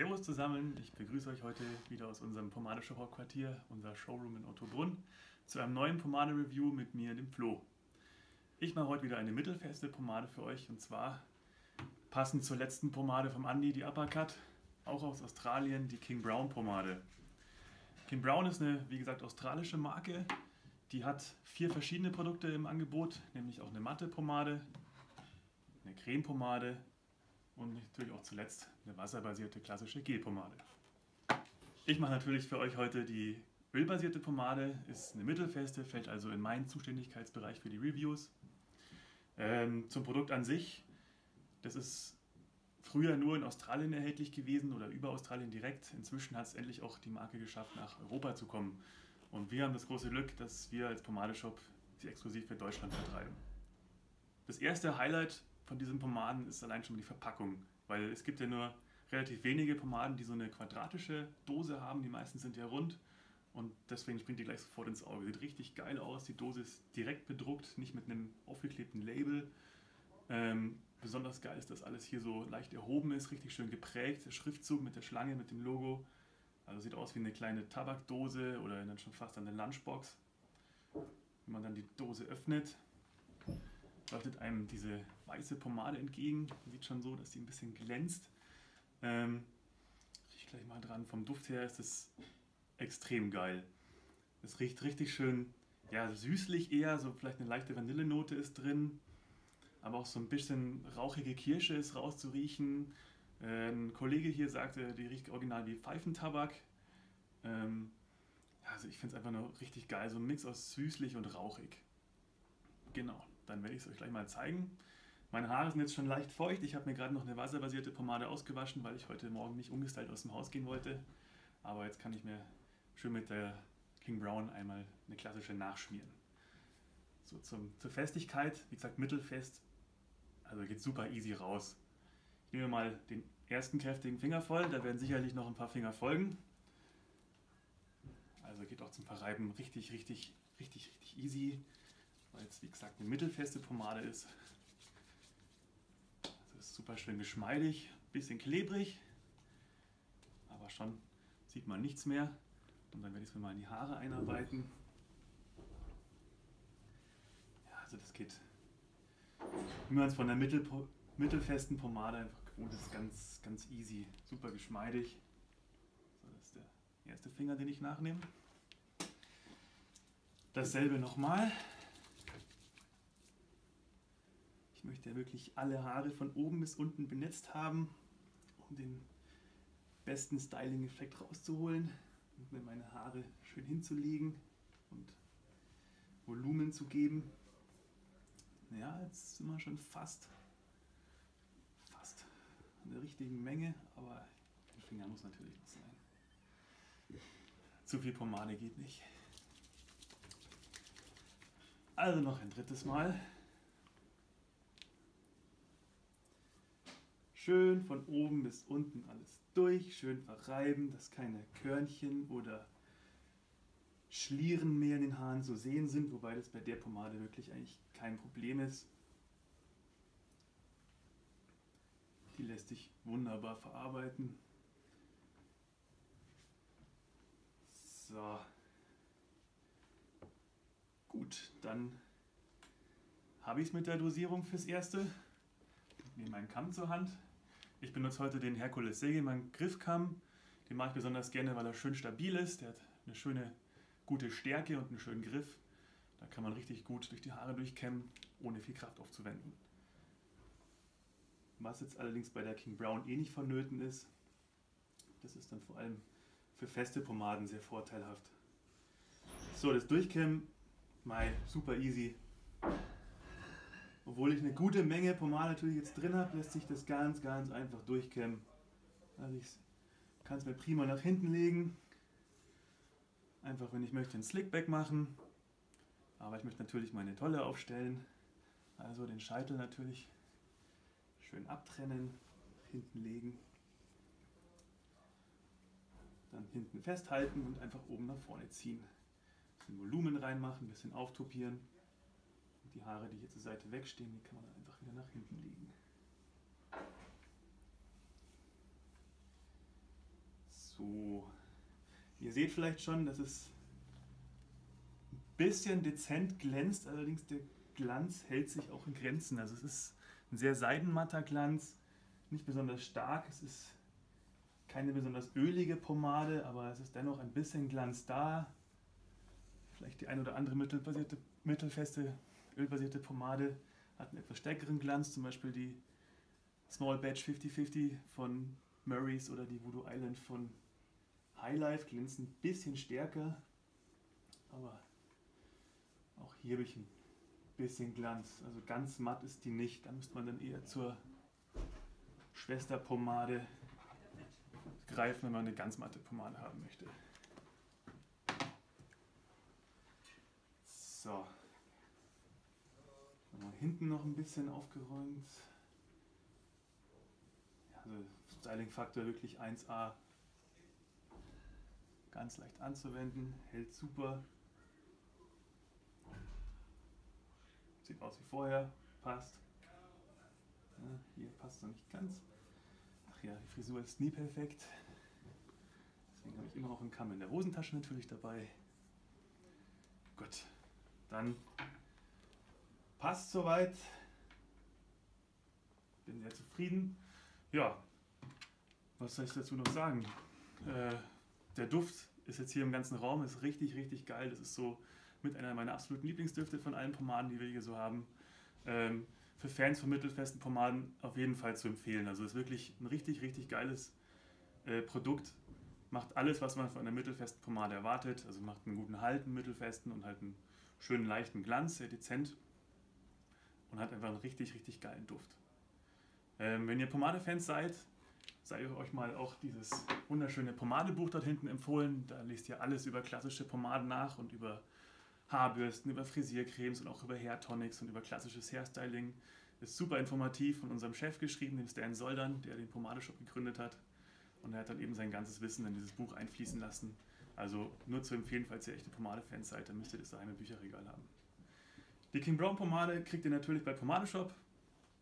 Servus zusammen, ich begrüße euch heute wieder aus unserem Pomadeshop Hauptquartier, unser Showroom in Ottobrunn, zu einem neuen Pomade-Review mit mir, dem Flo. Ich mache heute wieder eine mittelfeste Pomade für euch und zwar passend zur letzten Pomade vom Andy, die Uppercut, auch aus Australien, die King Brown Pomade. King Brown ist eine, wie gesagt, australische Marke, die hat vier verschiedene Produkte im Angebot, nämlich auch eine matte Pomade, eine Cremepomade und natürlich auch zuletzt eine wasserbasierte klassische Gelpomade. Ich mache natürlich für euch heute die ölbasierte Pomade, ist eine mittelfeste, fällt also in meinen Zuständigkeitsbereich für die Reviews. Ähm, zum Produkt an sich, das ist früher nur in Australien erhältlich gewesen oder über Australien direkt. Inzwischen hat es endlich auch die Marke geschafft, nach Europa zu kommen. Und wir haben das große Glück, dass wir als Pomadeshop sie exklusiv für Deutschland vertreiben. Das erste Highlight von diesen Pomaden ist allein schon die Verpackung, weil es gibt ja nur relativ wenige Pomaden, die so eine quadratische Dose haben. Die meisten sind ja rund und deswegen springt die gleich sofort ins Auge. Sieht richtig geil aus. Die Dose ist direkt bedruckt, nicht mit einem aufgeklebten Label. Ähm, besonders geil ist, dass alles hier so leicht erhoben ist, richtig schön geprägt. Der Schriftzug mit der Schlange, mit dem Logo. Also sieht aus wie eine kleine Tabakdose oder dann schon fast eine Lunchbox. Wenn man dann die Dose öffnet, leuchtet einem diese weiße Pomade entgegen. Man sieht schon so, dass die ein bisschen glänzt. Ähm, ich gleich mal dran. Vom Duft her ist es extrem geil. Es riecht richtig schön, ja, süßlich eher, so vielleicht eine leichte Vanillenote ist drin, aber auch so ein bisschen rauchige Kirsche ist rauszuriechen. Äh, ein Kollege hier sagte, die riecht original wie Pfeifentabak. Ähm, also ich finde es einfach nur richtig geil, so ein Mix aus süßlich und rauchig. Genau dann werde ich es euch gleich mal zeigen. Meine Haare sind jetzt schon leicht feucht. Ich habe mir gerade noch eine wasserbasierte Pomade ausgewaschen, weil ich heute Morgen nicht umgestylt aus dem Haus gehen wollte. Aber jetzt kann ich mir schön mit der King Brown einmal eine klassische nachschmieren. So zum, zur Festigkeit, wie gesagt mittelfest, also geht super easy raus. Ich nehme mal den ersten kräftigen Finger voll, da werden sicherlich noch ein paar Finger folgen. Also geht auch zum Verreiben richtig, richtig, richtig, richtig easy weil es wie gesagt eine mittelfeste Pomade ist. Ist super schön geschmeidig, bisschen klebrig, aber schon sieht man nichts mehr. Und dann werde ich es mir mal in die Haare einarbeiten. Ja, also das geht, wie man es von der Mittel, mittelfesten Pomade einfach gewohnt ist, ganz, ganz easy, super geschmeidig. So, das ist der erste Finger, den ich nachnehme. Dasselbe nochmal. Ja wirklich alle Haare von oben bis unten benetzt haben, um den besten Styling-Effekt rauszuholen und mir meine Haare schön hinzulegen und Volumen zu geben. Ja, jetzt sind wir schon fast, fast in der richtigen Menge, aber ein Finger muss natürlich noch sein. Zu viel Pomade geht nicht. Also noch ein drittes Mal. Schön von oben bis unten alles durch, schön verreiben, dass keine Körnchen oder Schlieren mehr in den Haaren zu sehen sind, wobei das bei der Pomade wirklich eigentlich kein Problem ist. Die lässt sich wunderbar verarbeiten. So. Gut, dann habe ich es mit der Dosierung fürs Erste. Ich nehme meinen Kamm zur Hand, ich benutze heute den Hercules Segelmann Griffkamm. Den mache ich besonders gerne, weil er schön stabil ist. Der hat eine schöne, gute Stärke und einen schönen Griff. Da kann man richtig gut durch die Haare durchkämmen, ohne viel Kraft aufzuwenden. Was jetzt allerdings bei der King Brown eh nicht vonnöten ist, das ist dann vor allem für feste Pomaden sehr vorteilhaft. So, das Durchkämmen, mal super easy. Obwohl ich eine gute Menge Pomade natürlich jetzt drin habe, lässt sich das ganz, ganz einfach durchkämmen. Also ich kann es mir prima nach hinten legen. Einfach, wenn ich möchte, einen Slickback machen. Aber ich möchte natürlich meine Tolle aufstellen. Also den Scheitel natürlich schön abtrennen, hinten legen. Dann hinten festhalten und einfach oben nach vorne ziehen. Ein bisschen Volumen reinmachen, ein bisschen auftopieren. Die Haare, die hier zur Seite wegstehen, die kann man dann einfach wieder nach hinten legen. So. Ihr seht vielleicht schon, dass es ein bisschen dezent glänzt, allerdings der Glanz hält sich auch in Grenzen. Also es ist ein sehr seidenmatter Glanz, nicht besonders stark. Es ist keine besonders ölige Pomade, aber es ist dennoch ein bisschen Glanz da. Vielleicht die ein oder andere mittelbasierte, mittelfeste, ölbasierte Pomade hat einen etwas stärkeren Glanz, zum Beispiel die Small Batch 5050 von Murray's oder die Voodoo Island von Highlife glänzen ein bisschen stärker, aber auch hier habe ich ein bisschen Glanz. Also ganz matt ist die nicht, da müsste man dann eher zur Schwesterpomade greifen, wenn man eine ganz matte Pomade haben möchte. So. Hinten noch ein bisschen aufgeräumt. Also Styling-Faktor wirklich 1A. Ganz leicht anzuwenden, hält super. Sieht aus wie vorher, passt. Ja, hier passt noch nicht ganz. Ach ja, die Frisur ist nie perfekt. Deswegen habe ich immer noch einen Kamm in der Hosentasche natürlich dabei. Gut, dann passt soweit. Bin sehr zufrieden. Ja, was soll ich dazu noch sagen? Äh, der Duft ist jetzt hier im ganzen Raum, ist richtig, richtig geil. Das ist so mit einer meiner absoluten Lieblingsdüfte von allen Pomaden, die wir hier so haben. Ähm, für Fans von mittelfesten Pomaden auf jeden Fall zu empfehlen. Also ist wirklich ein richtig, richtig geiles äh, Produkt. Macht alles, was man von einer mittelfesten Pomade erwartet. Also macht einen guten Halt, einen mittelfesten und halt einen schönen leichten Glanz, sehr dezent. Und hat einfach einen richtig, richtig geilen Duft. Ähm, wenn ihr Pomade-Fans seid, sei euch mal auch dieses wunderschöne Pomadebuch dort hinten empfohlen. Da lest ihr alles über klassische Pomaden nach und über Haarbürsten, über Frisiercremes und auch über Hairtonics und über klassisches Hairstyling. Ist super informativ von unserem Chef geschrieben, dem Stan Soldern, der den Pomadeshop gegründet hat. Und er hat dann eben sein ganzes Wissen in dieses Buch einfließen lassen. Also nur zu empfehlen, falls ihr echte Pomade-Fans seid, dann müsst ihr das daheim im Bücherregal haben. Die King Brown Pomade kriegt ihr natürlich bei Pomadeshop,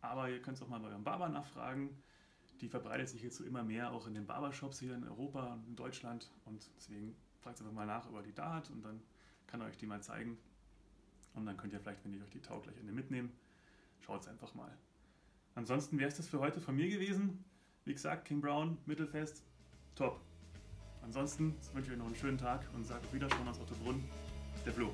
aber ihr könnt es auch mal bei eurem Barber nachfragen. Die verbreitet sich jetzt so immer mehr auch in den Barbershops hier in Europa und in Deutschland. Und deswegen fragt einfach mal nach, ob er die da hat und dann kann er euch die mal zeigen. Und dann könnt ihr vielleicht, wenn ihr euch die taugt, gleich eine mitnehmen. Schaut es einfach mal. Ansonsten wäre es das für heute von mir gewesen. Wie gesagt, King Brown, Mittelfest, top. Ansonsten wünsche ich euch noch einen schönen Tag und sage auf Wiedersehen aus Ottobrunn. Der Flo.